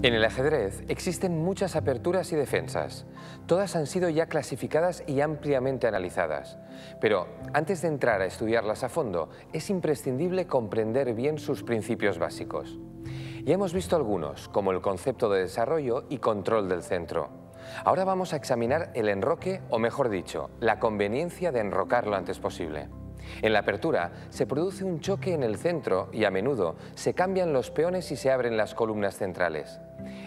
En el ajedrez existen muchas aperturas y defensas. Todas han sido ya clasificadas y ampliamente analizadas. Pero antes de entrar a estudiarlas a fondo, es imprescindible comprender bien sus principios básicos. Ya hemos visto algunos, como el concepto de desarrollo y control del centro. Ahora vamos a examinar el enroque, o mejor dicho, la conveniencia de enrocar lo antes posible. En la apertura se produce un choque en el centro y a menudo se cambian los peones y se abren las columnas centrales.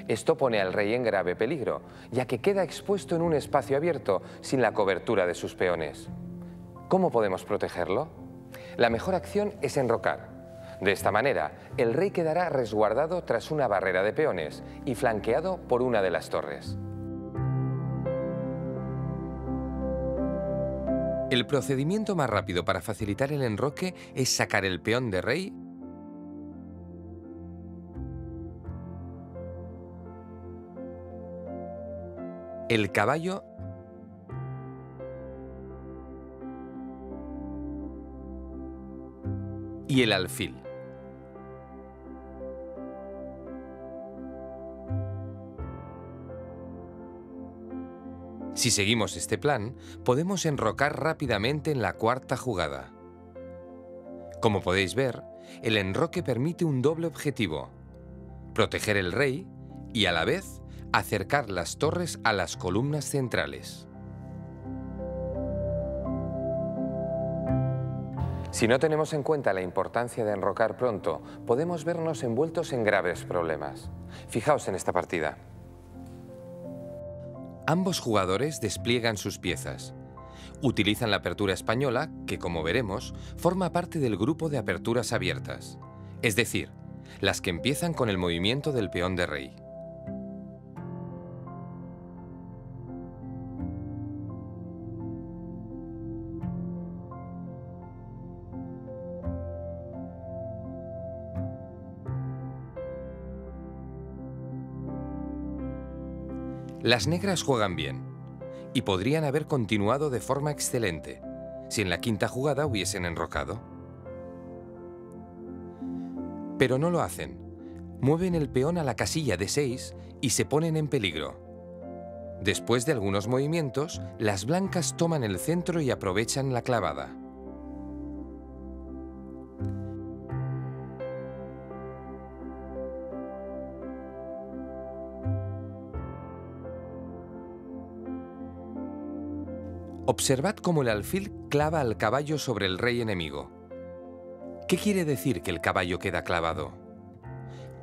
Esto pone al rey en grave peligro, ya que queda expuesto en un espacio abierto sin la cobertura de sus peones. ¿Cómo podemos protegerlo? La mejor acción es enrocar. De esta manera, el rey quedará resguardado tras una barrera de peones y flanqueado por una de las torres. El procedimiento más rápido para facilitar el enroque es sacar el peón de rey el caballo y el alfil. Si seguimos este plan, podemos enrocar rápidamente en la cuarta jugada. Como podéis ver, el enroque permite un doble objetivo, proteger el rey y a la vez acercar las torres a las columnas centrales. Si no tenemos en cuenta la importancia de enrocar pronto, podemos vernos envueltos en graves problemas. Fijaos en esta partida. Ambos jugadores despliegan sus piezas. Utilizan la apertura española, que como veremos, forma parte del grupo de aperturas abiertas, es decir, las que empiezan con el movimiento del peón de rey. Las negras juegan bien y podrían haber continuado de forma excelente si en la quinta jugada hubiesen enrocado. Pero no lo hacen. Mueven el peón a la casilla de 6 y se ponen en peligro. Después de algunos movimientos, las blancas toman el centro y aprovechan la clavada. Observad cómo el alfil clava al caballo sobre el rey enemigo. ¿Qué quiere decir que el caballo queda clavado?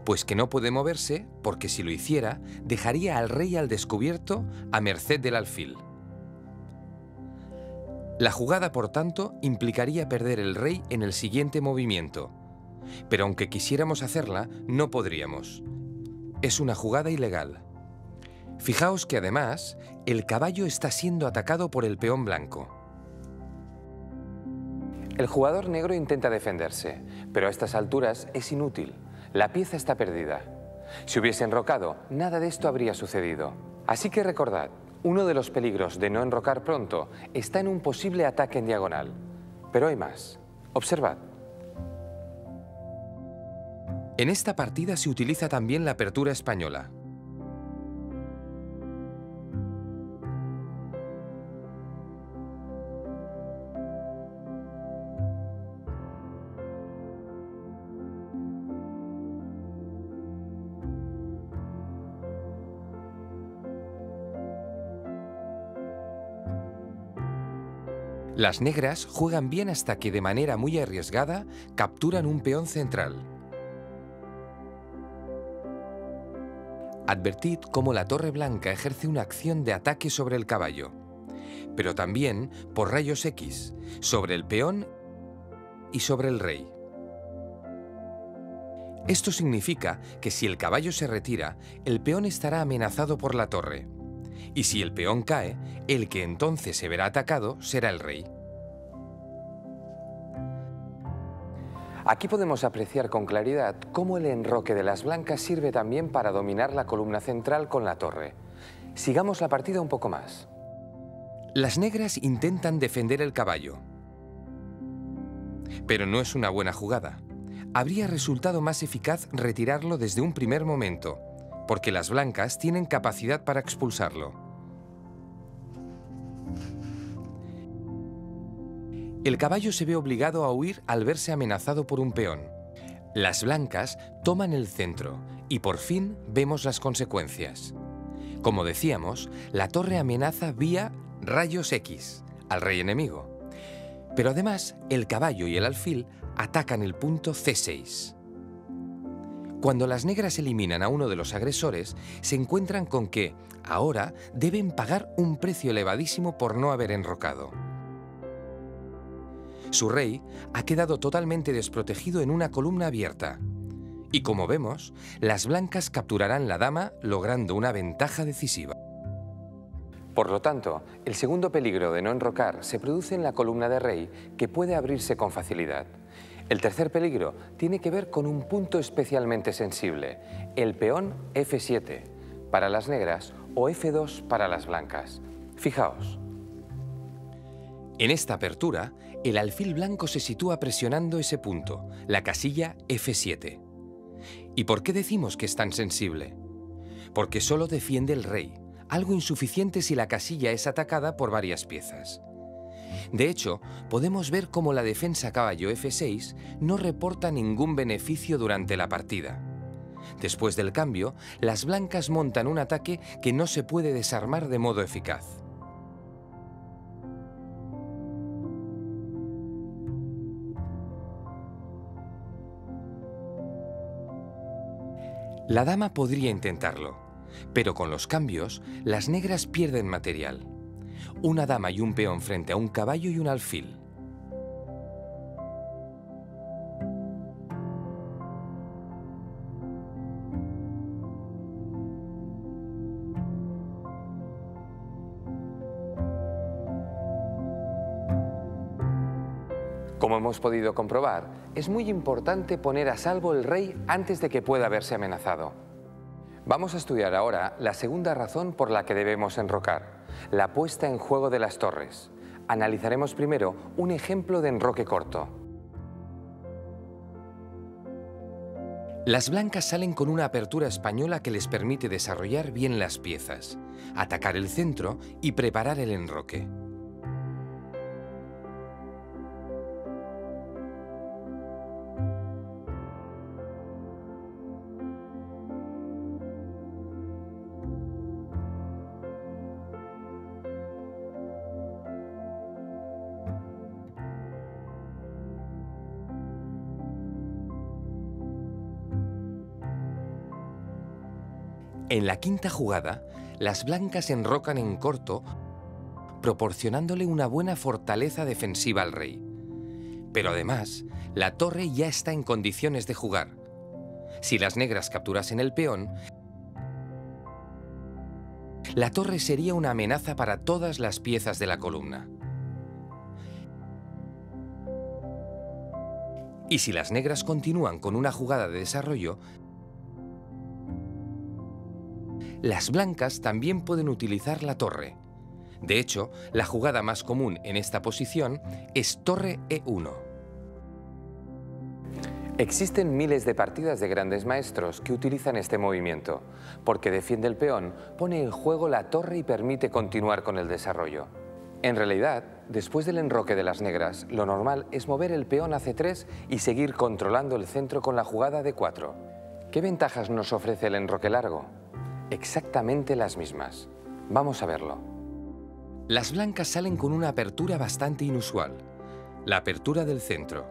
Pues que no puede moverse porque si lo hiciera dejaría al rey al descubierto a merced del alfil. La jugada, por tanto, implicaría perder el rey en el siguiente movimiento, pero aunque quisiéramos hacerla, no podríamos. Es una jugada ilegal. Fijaos que además el caballo está siendo atacado por el peón blanco. El jugador negro intenta defenderse, pero a estas alturas es inútil. La pieza está perdida. Si hubiese enrocado, nada de esto habría sucedido. Así que recordad, uno de los peligros de no enrocar pronto está en un posible ataque en diagonal. Pero hay más. Observad. En esta partida se utiliza también la apertura española. Las negras juegan bien hasta que de manera muy arriesgada capturan un peón central. Advertid cómo la torre blanca ejerce una acción de ataque sobre el caballo, pero también por rayos X, sobre el peón y sobre el rey. Esto significa que si el caballo se retira, el peón estará amenazado por la torre y si el peón cae, el que entonces se verá atacado será el rey. Aquí podemos apreciar con claridad cómo el enroque de las blancas sirve también para dominar la columna central con la torre. Sigamos la partida un poco más. Las negras intentan defender el caballo. Pero no es una buena jugada. Habría resultado más eficaz retirarlo desde un primer momento, porque las blancas tienen capacidad para expulsarlo. El caballo se ve obligado a huir al verse amenazado por un peón. Las blancas toman el centro y por fin vemos las consecuencias. Como decíamos, la torre amenaza vía rayos X al rey enemigo. Pero además, el caballo y el alfil atacan el punto C6. Cuando las negras eliminan a uno de los agresores, se encuentran con que, ahora, deben pagar un precio elevadísimo por no haber enrocado. Su rey ha quedado totalmente desprotegido en una columna abierta. Y como vemos, las blancas capturarán la dama logrando una ventaja decisiva. Por lo tanto, el segundo peligro de no enrocar se produce en la columna de rey, que puede abrirse con facilidad. El tercer peligro tiene que ver con un punto especialmente sensible, el peón F7 para las negras o F2 para las blancas. Fijaos. En esta apertura, el alfil blanco se sitúa presionando ese punto, la casilla F7. ¿Y por qué decimos que es tan sensible? Porque solo defiende el rey, algo insuficiente si la casilla es atacada por varias piezas. De hecho, podemos ver cómo la defensa caballo F6 no reporta ningún beneficio durante la partida. Después del cambio, las blancas montan un ataque que no se puede desarmar de modo eficaz. La dama podría intentarlo, pero con los cambios, las negras pierden material una dama y un peón frente a un caballo y un alfil. Como hemos podido comprobar, es muy importante poner a salvo el rey antes de que pueda verse amenazado. Vamos a estudiar ahora la segunda razón por la que debemos enrocar la puesta en juego de las torres. Analizaremos primero un ejemplo de enroque corto. Las blancas salen con una apertura española que les permite desarrollar bien las piezas, atacar el centro y preparar el enroque. En la quinta jugada, las blancas enrocan en corto, proporcionándole una buena fortaleza defensiva al rey. Pero además, la torre ya está en condiciones de jugar. Si las negras capturasen el peón, la torre sería una amenaza para todas las piezas de la columna. Y si las negras continúan con una jugada de desarrollo, las blancas también pueden utilizar la torre. De hecho, la jugada más común en esta posición es torre E1. Existen miles de partidas de grandes maestros que utilizan este movimiento, porque defiende el peón, pone en juego la torre y permite continuar con el desarrollo. En realidad, después del enroque de las negras, lo normal es mover el peón a C3 y seguir controlando el centro con la jugada de 4. ¿Qué ventajas nos ofrece el enroque largo? Exactamente las mismas. Vamos a verlo. Las blancas salen con una apertura bastante inusual, la apertura del centro.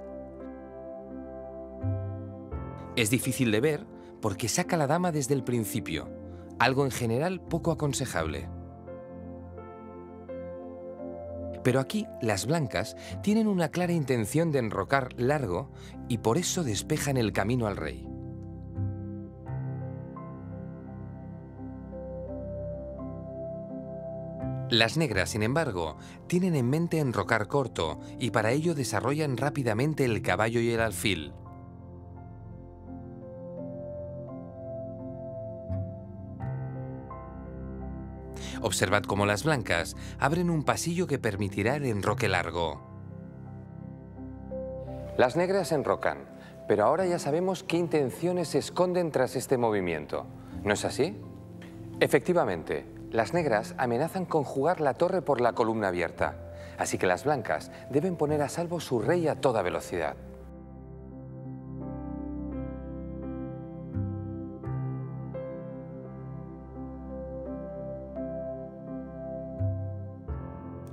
Es difícil de ver porque saca la dama desde el principio, algo en general poco aconsejable. Pero aquí las blancas tienen una clara intención de enrocar largo y por eso despejan el camino al rey. Las negras, sin embargo, tienen en mente enrocar corto y para ello desarrollan rápidamente el caballo y el alfil. Observad cómo las blancas abren un pasillo que permitirá el enroque largo. Las negras enrocan, pero ahora ya sabemos qué intenciones se esconden tras este movimiento. ¿No es así? Efectivamente, las negras amenazan con jugar la torre por la columna abierta, así que las blancas deben poner a salvo su rey a toda velocidad.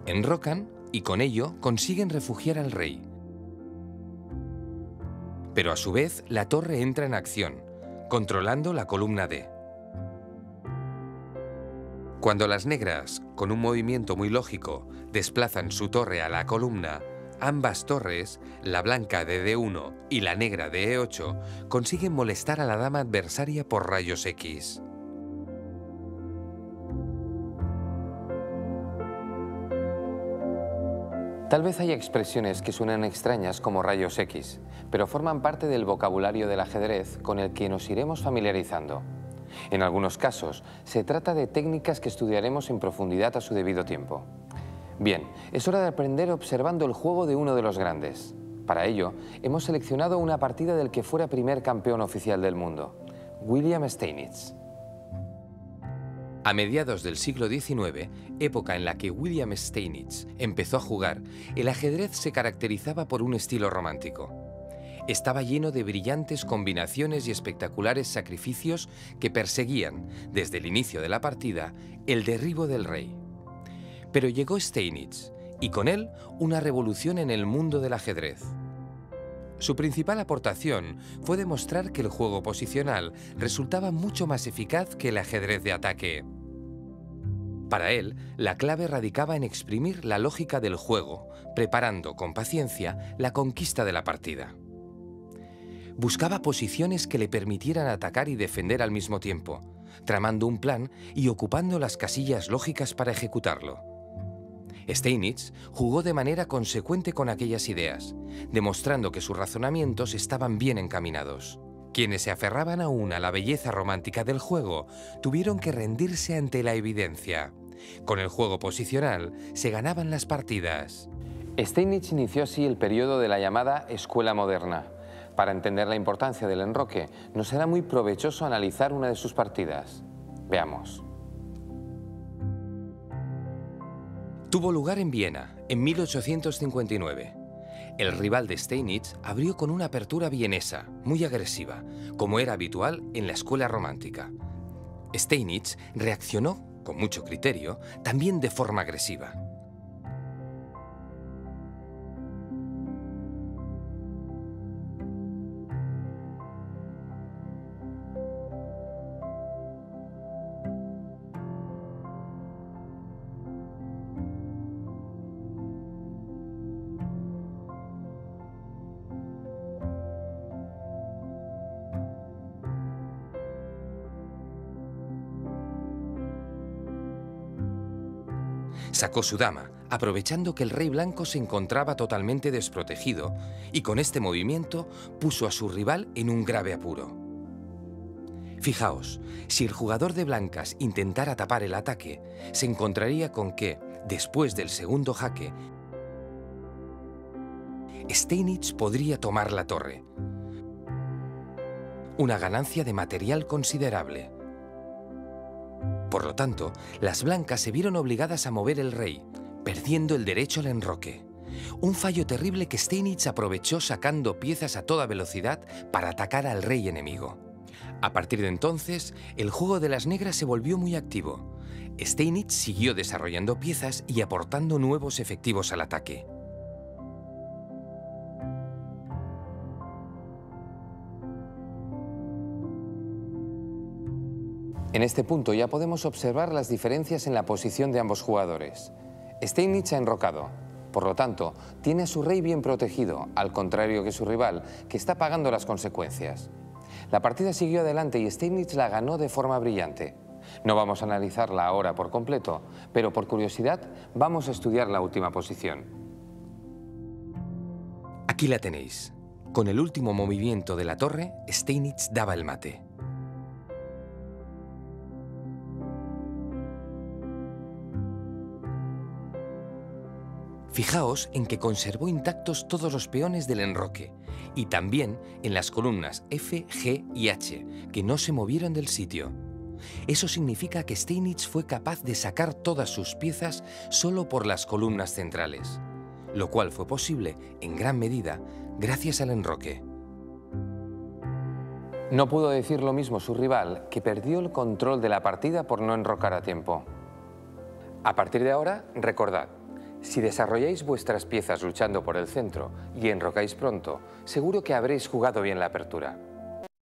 Enrocan y con ello consiguen refugiar al rey. Pero a su vez la torre entra en acción, controlando la columna D. Cuando las negras, con un movimiento muy lógico, desplazan su torre a la columna, ambas torres, la blanca de D1 y la negra de E8, consiguen molestar a la dama adversaria por rayos X. Tal vez haya expresiones que suenan extrañas como rayos X, pero forman parte del vocabulario del ajedrez con el que nos iremos familiarizando. En algunos casos, se trata de técnicas que estudiaremos en profundidad a su debido tiempo. Bien, es hora de aprender observando el juego de uno de los grandes. Para ello, hemos seleccionado una partida del que fuera primer campeón oficial del mundo, William Steinitz. A mediados del siglo XIX, época en la que William Steinitz empezó a jugar, el ajedrez se caracterizaba por un estilo romántico. Estaba lleno de brillantes combinaciones y espectaculares sacrificios que perseguían, desde el inicio de la partida, el derribo del rey. Pero llegó Steinitz, y con él una revolución en el mundo del ajedrez. Su principal aportación fue demostrar que el juego posicional resultaba mucho más eficaz que el ajedrez de ataque. Para él, la clave radicaba en exprimir la lógica del juego, preparando con paciencia la conquista de la partida. Buscaba posiciones que le permitieran atacar y defender al mismo tiempo, tramando un plan y ocupando las casillas lógicas para ejecutarlo. Steinitz jugó de manera consecuente con aquellas ideas, demostrando que sus razonamientos estaban bien encaminados. Quienes se aferraban aún a la belleza romántica del juego tuvieron que rendirse ante la evidencia. Con el juego posicional se ganaban las partidas. Steinitz inició así el periodo de la llamada Escuela Moderna. Para entender la importancia del enroque, nos será muy provechoso analizar una de sus partidas. Veamos. Tuvo lugar en Viena, en 1859. El rival de Steinitz abrió con una apertura vienesa, muy agresiva, como era habitual en la escuela romántica. Steinitz reaccionó, con mucho criterio, también de forma agresiva. Sacó su dama, aprovechando que el rey blanco se encontraba totalmente desprotegido, y con este movimiento puso a su rival en un grave apuro. Fijaos, si el jugador de blancas intentara tapar el ataque, se encontraría con que, después del segundo jaque, Steinitz podría tomar la torre. Una ganancia de material considerable. Por lo tanto, las blancas se vieron obligadas a mover el rey, perdiendo el derecho al enroque. Un fallo terrible que Steinitz aprovechó sacando piezas a toda velocidad para atacar al rey enemigo. A partir de entonces, el juego de las negras se volvió muy activo. Steinitz siguió desarrollando piezas y aportando nuevos efectivos al ataque. En este punto ya podemos observar las diferencias en la posición de ambos jugadores. Steinitz ha enrocado, por lo tanto, tiene a su rey bien protegido, al contrario que su rival, que está pagando las consecuencias. La partida siguió adelante y Steinitz la ganó de forma brillante. No vamos a analizarla ahora por completo, pero por curiosidad vamos a estudiar la última posición. Aquí la tenéis. Con el último movimiento de la torre, Steinitz daba el mate. Fijaos en que conservó intactos todos los peones del enroque y también en las columnas F, G y H, que no se movieron del sitio. Eso significa que Steinitz fue capaz de sacar todas sus piezas solo por las columnas centrales, lo cual fue posible, en gran medida, gracias al enroque. No pudo decir lo mismo su rival, que perdió el control de la partida por no enrocar a tiempo. A partir de ahora, recordad, si desarrolláis vuestras piezas luchando por el centro y enrocáis pronto, seguro que habréis jugado bien la apertura.